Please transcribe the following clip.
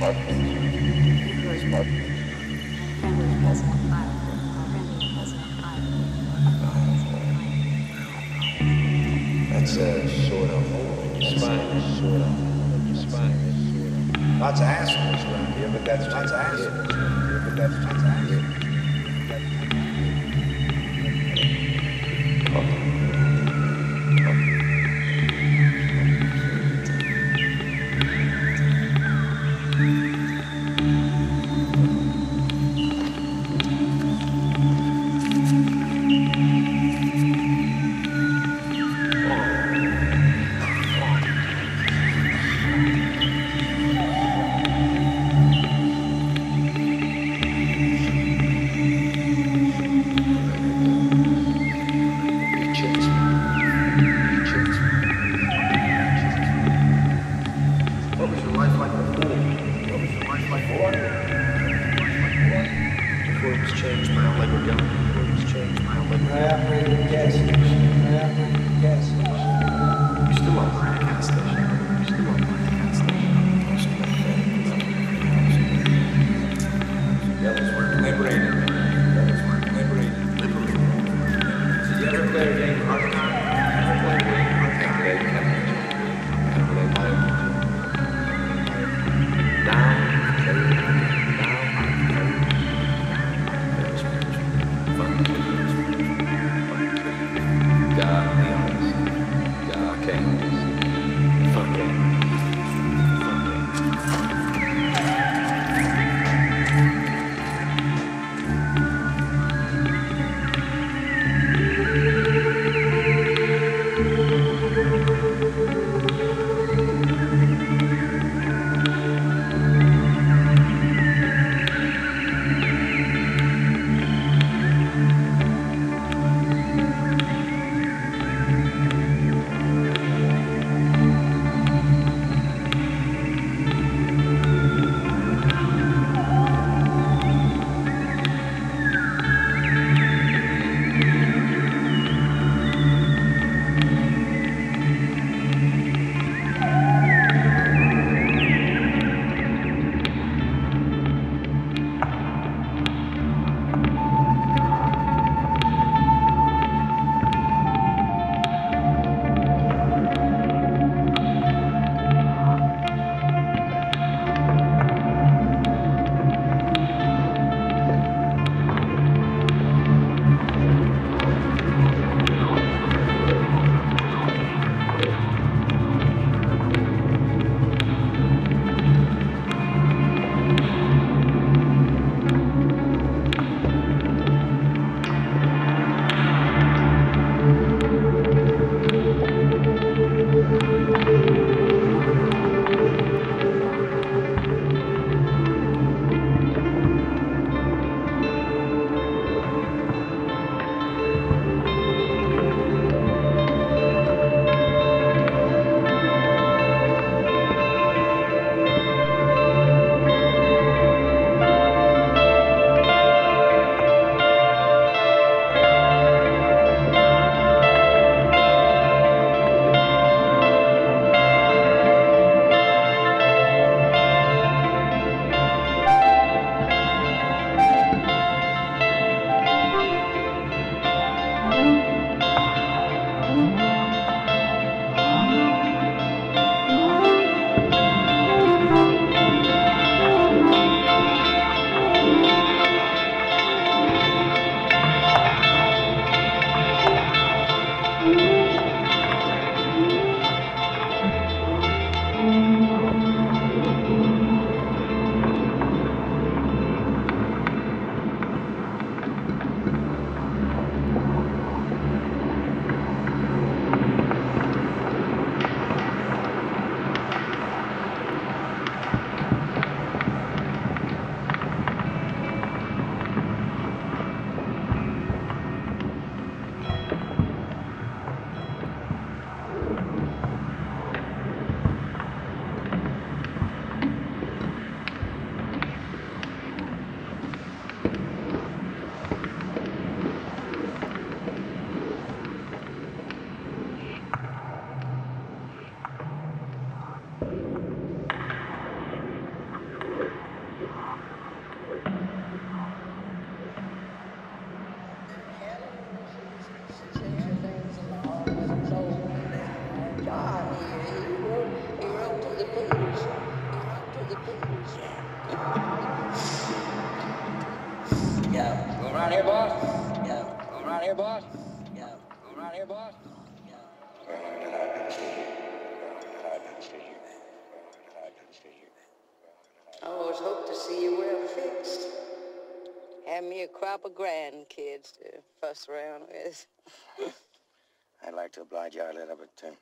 That's a sort of spine. Lots of assholes around here, but that's lots of assholes but that's lots of assholes. Gun. Before it was changed by a Lego Go around here, boss? Go around here, boss? Go around here, boss? I always hope to see you well fixed. Have me a crop of grandkids to fuss around with. I'd like to oblige you a little bit, too.